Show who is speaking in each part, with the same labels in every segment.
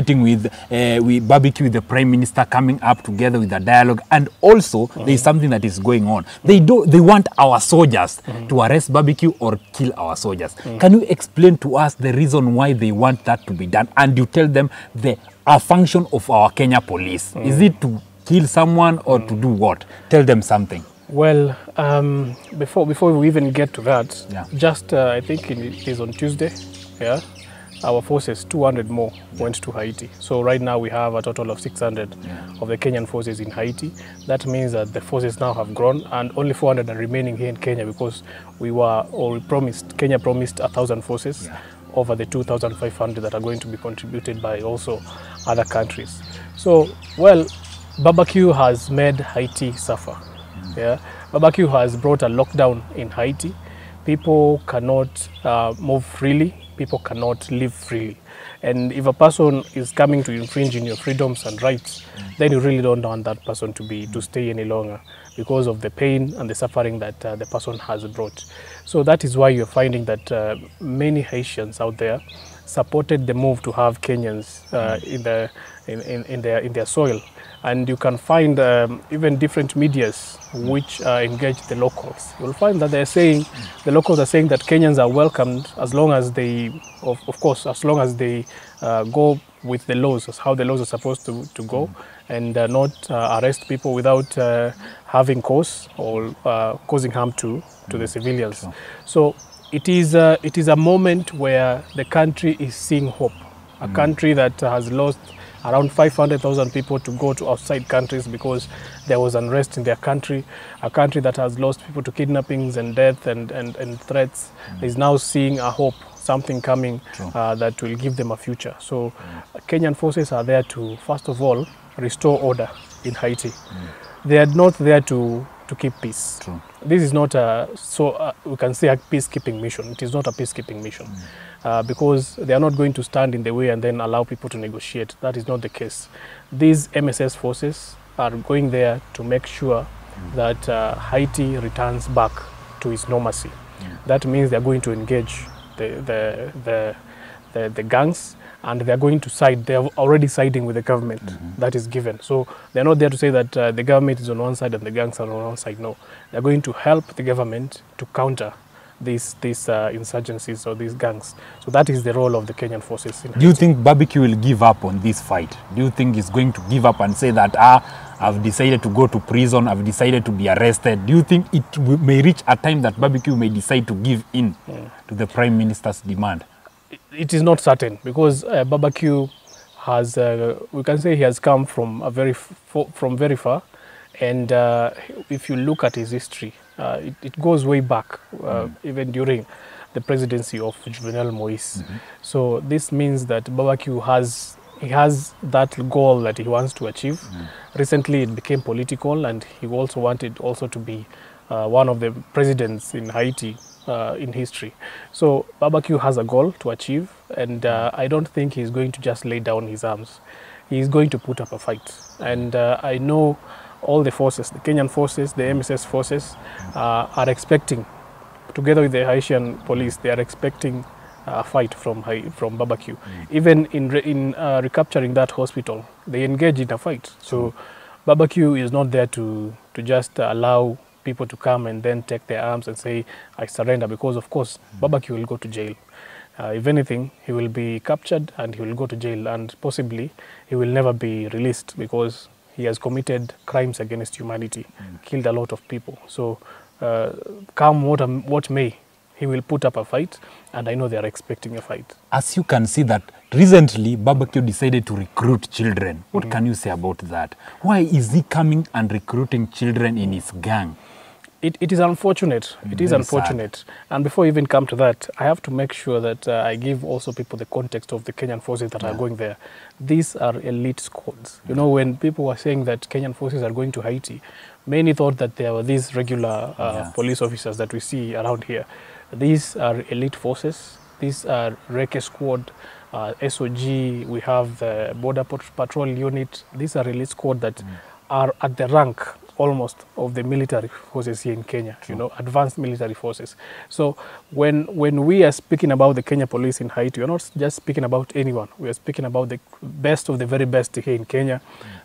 Speaker 1: meeting with uh, with barbecue with the prime minister coming up together with a dialogue. And also there is something that is going on. They do they want our soldiers to arrest barbecue or kill our soldiers. Can you explain to us the reason why they want that to be done? And you tell them the a function of our kenya police. Is it to kill someone or to do what? Tell them something.
Speaker 2: Well, um, before before we even get to that,
Speaker 1: Yeah.
Speaker 2: just uh, I think it is on Tuesday. Yeah, our forces 200 more went to Haiti. So right now we have a total of 600 of the Kenyan forces in Haiti. That means that the forces now have grown, and only 400 are remaining here in Kenya because we were or we promised Kenya promised a thousand forces over the 2,500 that are going to be contributed by also other countries. So well, barbecue has made Haiti suffer. Mm. Yeah, barbecue has brought a lockdown in Haiti. People cannot uh, move freely. People cannot live freely. And if a person is coming to infringe in your freedoms and rights, then you really don't want that person to be to stay any longer because of the pain and the suffering that uh, the person has brought. So that is why you're finding that uh, many Haitians out there supported the move to have Kenyans uh, in, the, in, in, in, their, in their soil. And you can find um, even different medias which uh, engage the locals. You'll find that they're saying, the locals are saying that Kenyans are welcomed as long as they, of, of course, as long as they uh, go with the laws, as how the laws are supposed to, to go, and uh, not uh, arrest people without uh, having cause or uh, causing harm to, to the civilians. So it is, it is a moment where the country is seeing hope. A country that has lost around 500,000 people to go to outside countries because there was unrest in their country. A country that has lost people to kidnappings and death and, and, and threats is now seeing a hope, something coming uh, that will give them a future. So Kenyan forces are there to, first of all, restore order in Haiti. They are not there to, to keep peace.
Speaker 1: True.
Speaker 2: This is not a, so uh, we can say a peacekeeping mission. It is not a peacekeeping mission uh, because they are not going to stand in the way and then allow people to negotiate. That is not the case. These MSS forces are going there to make sure that uh, Haiti returns back to its normalcy. That means they are going to engage the, the, the, the, the gangs and they are going to side, they are already siding with the government Mm -hmm. that is given. So they're not there to say that uh, the government is on one side and the gangs are on one side. No, they're going to help the government to counter these, these uh, insurgencies or these gangs. So that is the role of the Kenyan forces.
Speaker 1: Do you think barbecue will give up on this fight? Do you think he's going to give up and say that ah, I've decided to go to prison, I've decided to be arrested? Do you think it may reach a time that barbecue may decide to give in to the prime minister's demand?
Speaker 2: it is not certain because uh, barbecue has uh, we can say he has come from a very from very far and uh, if you look at his history it, it goes way back uh, even during the presidency of Jovenel Moïse so this means that barbecue has he has that goal that he wants to achieve. Recently it became political and he also wanted also to be uh, one of the presidents in Haiti uh, in history. So Barbecue has a goal to achieve, and uh, I don't think he's going to just lay down his arms. He's going to put up a fight, and uh, I know all the forces, the Kenyan forces, the MSS forces, uh, are expecting, together with the Haitian police, they are expecting a fight from from Barbecue. Even in re- in uh, recapturing that hospital, they engage in a fight. So Barbecue is not there to to just allow people to come and then take their arms and say, I surrender, because of course, Barbecue will go to jail. Uh, if anything, he will be captured and he will go to jail, and possibly he will never be released because he has committed crimes against humanity, hmm. killed a lot of people. So, uh, come what, am- what may, he will put up a fight, and I know they are expecting a fight.
Speaker 1: As you can see that recently barbecue decided to recruit children. What hmm. can you say about that? Why is he coming and recruiting children in his gang?
Speaker 2: It, it is unfortunate. It is
Speaker 1: Very sad.
Speaker 2: unfortunate. And before I even come to that, I have to make sure that uh, I give also people the context of the Kenyan forces that are going there. These are elite squads. You know, when people were saying that Kenyan forces are going to Haiti, many thought that there were these regular uh,
Speaker 1: Yeah.
Speaker 2: police officers that we see around here. These are elite forces. These are Recce squad, uh, SOG. We have the border patrol unit. These are elite squad that are at the rank almost of the military forces here in Kenya, you know, advanced military forces. So when when we are speaking about the Kenya police in Haiti, we're not just speaking about anyone. We are speaking about the best of the very best here in Kenya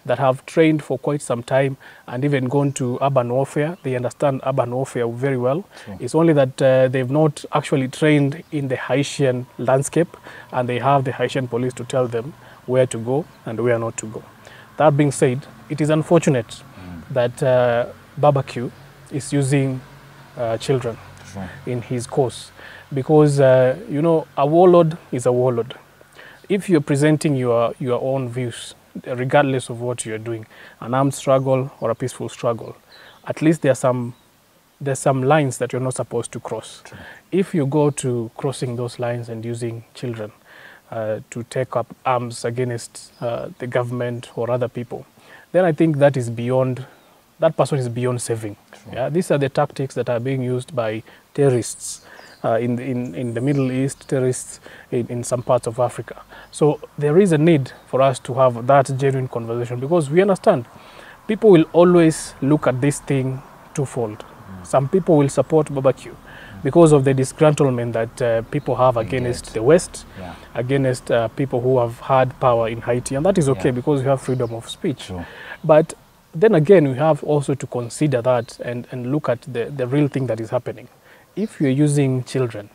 Speaker 2: that have trained for quite some time and even gone to urban warfare. They understand urban warfare very well. It's only that uh, they've not actually trained in the Haitian landscape and they have the Haitian police to tell them where to go and where not to go. That being said, it is unfortunate that uh, Barbecue is using uh, children
Speaker 1: Sure.
Speaker 2: in his course because, uh, you know, a warlord is a warlord. If you're presenting your, your own views, regardless of what you're doing, an armed struggle or a peaceful struggle, at least there are some there's some lines that you're not supposed to cross. If you go to crossing those lines and using children uh, to take up arms against uh, the government or other people, then I think that is beyond, that person is beyond saving. Yeah, these are the tactics that are being used by terrorists uh, in, the, in, in the Middle East, terrorists in, in some parts of Africa. So there is a need for us to have that genuine conversation because we understand people will always look at this thing twofold. Some people will support barbecue because of the disgruntlement that uh, people have against the West,
Speaker 1: Yeah.
Speaker 2: against uh, people who have had power in Haiti, and that is okay
Speaker 1: Yeah.
Speaker 2: because we have freedom of speech.
Speaker 1: Sure.
Speaker 2: But then again, we have also to consider that and, and look at the, the real thing that is happening. If you're using children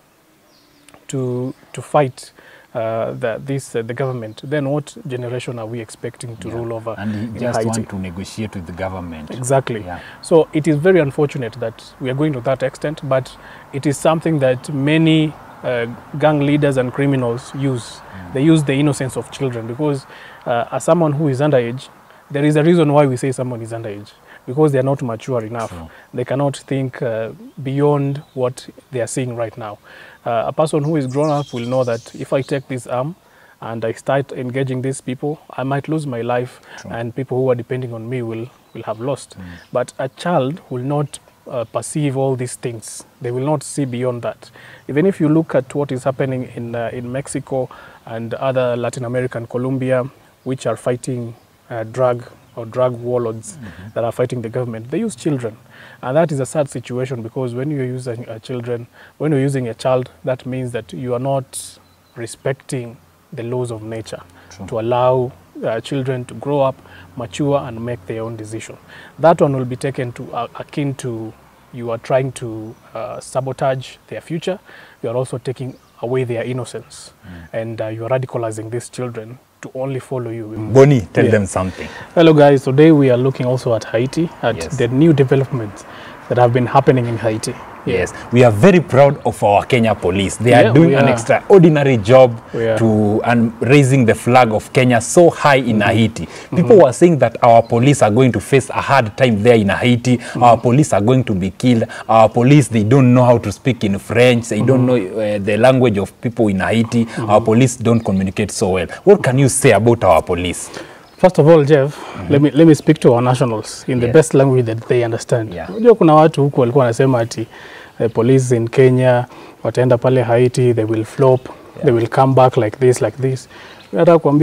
Speaker 2: to, to fight uh, the, this, uh, the government, then what generation are we expecting to
Speaker 1: Yeah.
Speaker 2: rule over
Speaker 1: And just
Speaker 2: Haiti?
Speaker 1: want to negotiate with the government.
Speaker 2: Exactly.
Speaker 1: Yeah.
Speaker 2: So it is very unfortunate that we are going to that extent, but it is something that many uh, gang leaders and criminals use. They use the innocence of children because, uh, as someone who is underage, there is a reason why we say someone is underage because they are not mature enough.
Speaker 1: True.
Speaker 2: They cannot think uh, beyond what they are seeing right now. Uh, a person who is grown up will know that if I take this arm and I start engaging these people, I might lose my life,
Speaker 1: True.
Speaker 2: and people who are depending on me will, will have lost. But a child will not uh, perceive all these things. They will not see beyond that. Even if you look at what is happening in, uh, in Mexico and other Latin American, Colombia, which are fighting uh, drug or drug warlords that are fighting the government, they use children. And that is a sad situation because when you're using uh, children, when you're using a child, that means that you are not respecting the laws of nature
Speaker 1: True.
Speaker 2: to allow uh, children to grow up, mature, and make their own decision. That one will be taken to uh, akin to you are trying to uh, sabotage their future. You are also taking away their innocence, and uh, you are radicalizing these children to only follow you.
Speaker 1: Boni, tell
Speaker 2: Yeah.
Speaker 1: them something.
Speaker 2: Hello, guys. Today we are looking also at Haiti, at
Speaker 1: Yes.
Speaker 2: the new developments that have been happening in Haiti.
Speaker 1: Yes, we are very proud of our Kenya police. They
Speaker 2: Yeah,
Speaker 1: are doing
Speaker 2: are.
Speaker 1: an extraordinary job to and raising the flag of Kenya so high in mm -hmm. Haiti. People mm -hmm. were saying that our police are going to face a hard time there in Haiti. Mm -hmm. Our police are going to be killed. Our police they don't know how to speak in French. They don't know uh, the language of people in Haiti. Our police don't communicate so well. What can you say about our police?
Speaker 2: First of all, Jeff, let, me, let me speak to our nationals in the
Speaker 1: yeah.
Speaker 2: best language that they understand.
Speaker 1: Yeah.
Speaker 2: Unajua kuna watu huku walikuwa wanasema ati the police in Kenya wataenda pale Haiti, they will flop, they will come back like this, like this. Nataka kuambia